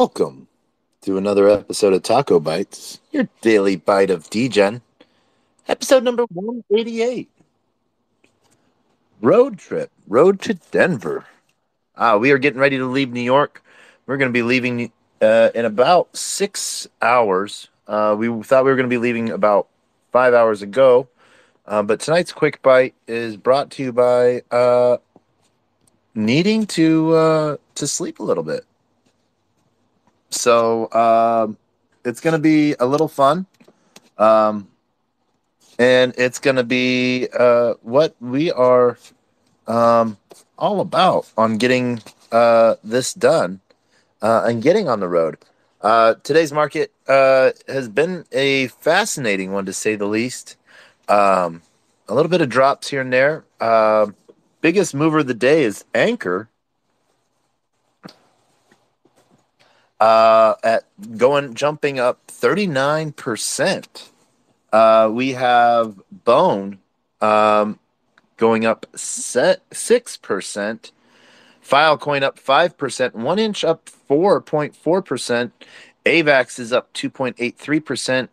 Welcome to another episode of TacoBytes, your daily bite of Degen, episode number 188. Road trip, road to Denver. Uh, we are getting ready to leave New York. We're going to be leaving uh, in about six hours. Uh, we thought we were going to be leaving about five hours ago, uh, but tonight's quick bite is brought to you by uh, needing to uh, to sleep a little bit. So um, it's going to be a little fun. Um, and it's going to be uh, what we are um, all about on getting uh, this done uh, and getting on the road. Uh, today's market uh, has been a fascinating one to say the least. Um, a little bit of drops here and there. Biggest mover of the day is Anchor uh, at going jumping up 39%. Uh, we have Bone um, going up set 6%. Filecoin up 5%. One inch up 4.4%. AVAX is up 2.83%.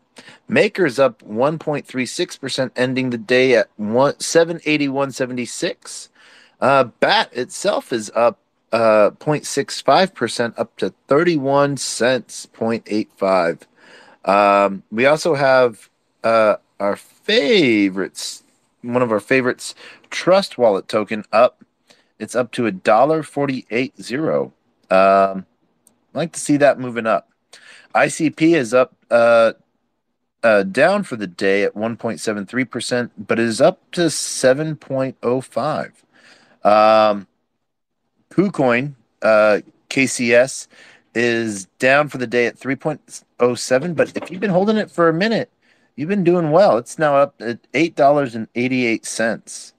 Makers up 1.36%, ending the day at 781.76. Uh, BAT itself is up uh 0.65% up to 31 cents 0.85 um we also have uh our favorites one of our favorites trust wallet token up. It's up to a dollar 48 zero. Um I like to see that moving up. Icp is up uh uh, down for the day at 1.73%, but it is up to 7.05. Um, KuCoin, uh, KCS, is down for the day at 3.07. But if you've been holding it for a minute, you've been doing well. It's now up at $8.88.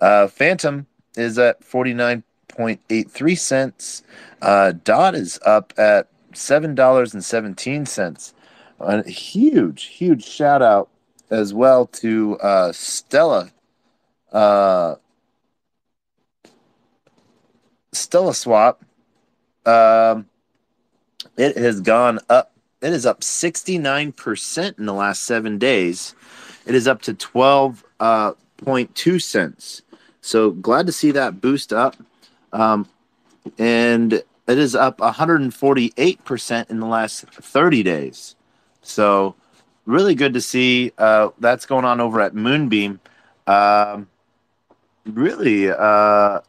Uh, Fantom is at 49.83 cents. Uh, Dot is up at $7.17. A huge, huge shout out as well to uh, Stella. Uh, StellaSwap, um, it has gone up. It is up 69% in the last seven days. It is up to 12.2 uh, cents. So glad to see that boost up. Um, and it is up 148% in the last 30 days. So really good to see uh, that's going on over at Moonbeam. Um, really, uh,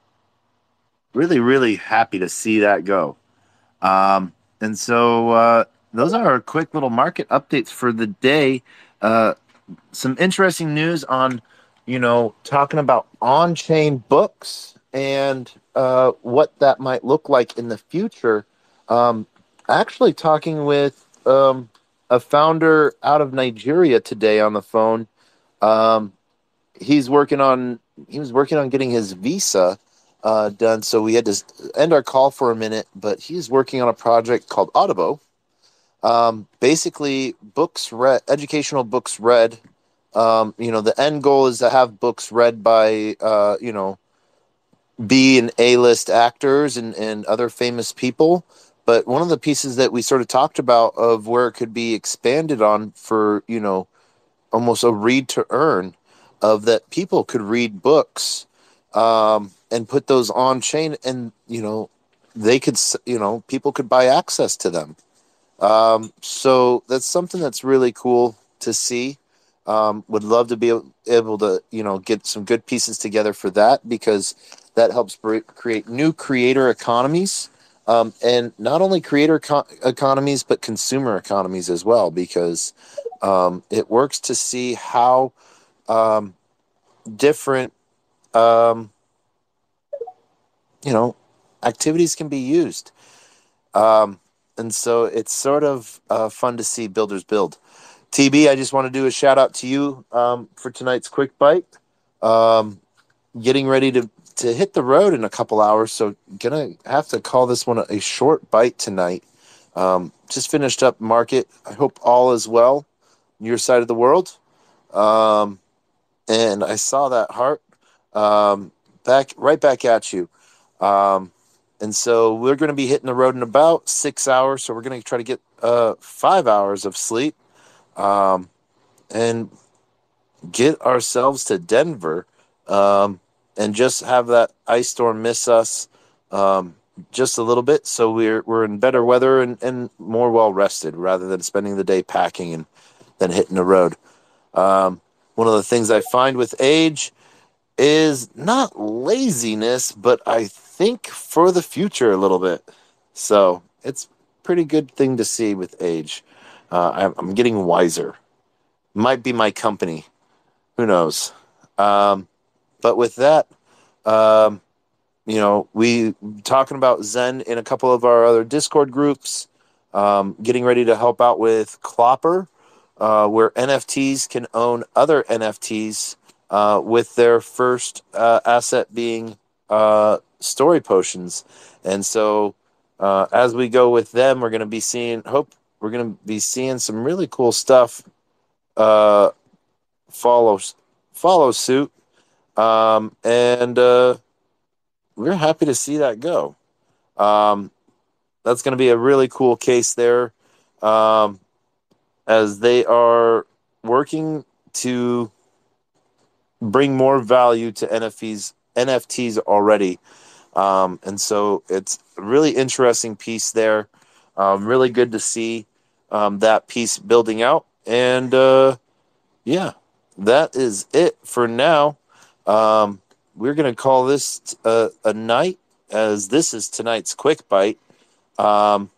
really, really happy to see that go. Um, and so uh, those are our quick little market updates for the day. Uh, some interesting news on, you know, talking about on chain books and uh, what that might look like in the future. Um, actually, talking with um, a founder out of Nigeria today on the phone. Um, he's working on he was working on getting his visa uh, done. So we had to end our call for a minute, but he's working on a project called Audible. Um, basically, books read, educational books read. Um, you know, the end goal is to have books read by, uh, you know, B and A list actors and, and other famous people. But one of the pieces that we sort of talked about of where it could be expanded on for, you know, almost a read to earn of that people could read books um, and put those on chain and you know they could you know people could buy access to them. Um, so that's something that's really cool to see. Um, would love to be able to you know get some good pieces together for that because that helps create new creator economies. Um, and not only creator co- economies but consumer economies as well because um, it works to see how um, different um, you know, activities can be used. Um, and so it's sort of uh, fun to see builders build. TB, I just want to do a shout out to you um, for tonight's quick bite. Um, getting ready to to hit the road in a couple hours, so gonna have to call this one a, short bite tonight. Um, just finished up market. I hope all is well on your side of the world. Um, and I saw that heart um, back right back at you. Um, and so we're going to be hitting the road in about six hours. So we're going to try to get uh, five hours of sleep, um, and get ourselves to Denver, um, and just have that ice storm miss us um, just a little bit. So we're we're in better weather and, and more well rested rather than spending the day packing and then hitting the road. Um, one of the things I find with age is not laziness, but I think for the future a little bit. So it's pretty good thing to see with age. Uh, I'm getting wiser. Might be my company. Who knows? Um, but with that, um, you know, we talking about Zen in a couple of our other Discord groups. Um, getting ready to help out with Clopper, uh, where NFTs can own other NFTs uh, with their first uh, asset being uh, story potions. And so, uh, as we go with them, we're going to be seeing. Hope we're going to be seeing some really cool stuff. Uh, follow follow suit, um, and we're happy to see that go. Um, that's going to be a really cool case there, um, as they are working to bring more value to NFTs NFTs already. Um, and so it's a really interesting piece there. Um, really good to see um, that piece building out. And uh, yeah, that is it for now. Um, we're going to call this a, a, night as this is tonight's quick bite. Um,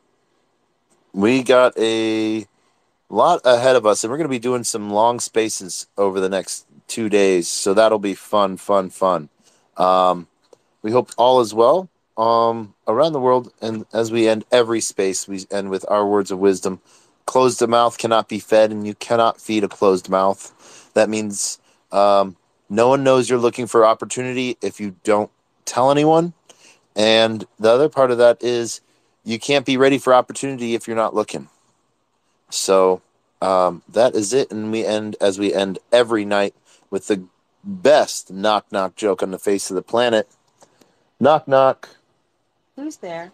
we got a lot ahead of us, and we're going to be doing some long spaces over the next two days. So that'll be fun, fun, fun. Um, we hope all is well um, around the world. And as we end every space, we end with our words of wisdom. Closed mouth cannot be fed, and you cannot feed a closed mouth. That means um, no one knows you're looking for opportunity if you don't tell anyone. And the other part of that is you can't be ready for opportunity if you're not looking. So um, that is it. And we end as we end every night with the best knock knock joke on the face of the planet. Knock knock. Who's there?